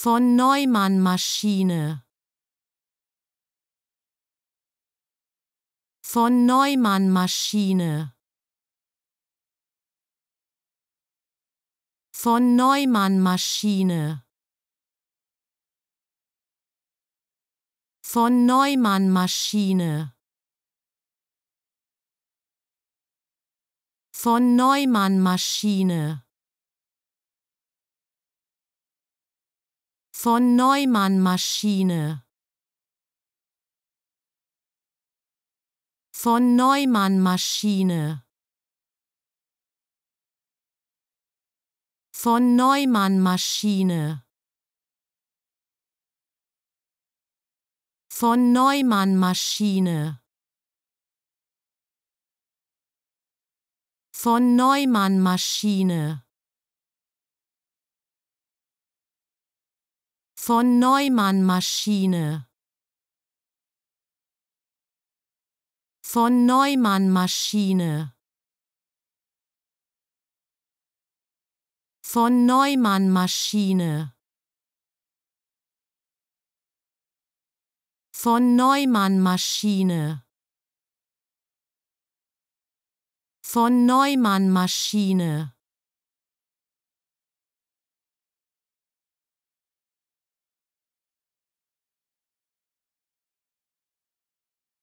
von Neumann-Maschine. Von Neumann-Maschine. Von Neumann-Maschine. Von Neumann-Maschine. Von Neumann-Maschine. von Neumann-Maschine. Von Neumann-Maschine. Von Neumann-Maschine. Von Neumann-Maschine. Von Neumann-Maschine. von Neumann-Maschine. Von Neumann-Maschine. Von Neumann-Maschine. Von Neumann-Maschine. Von Neumann-Maschine.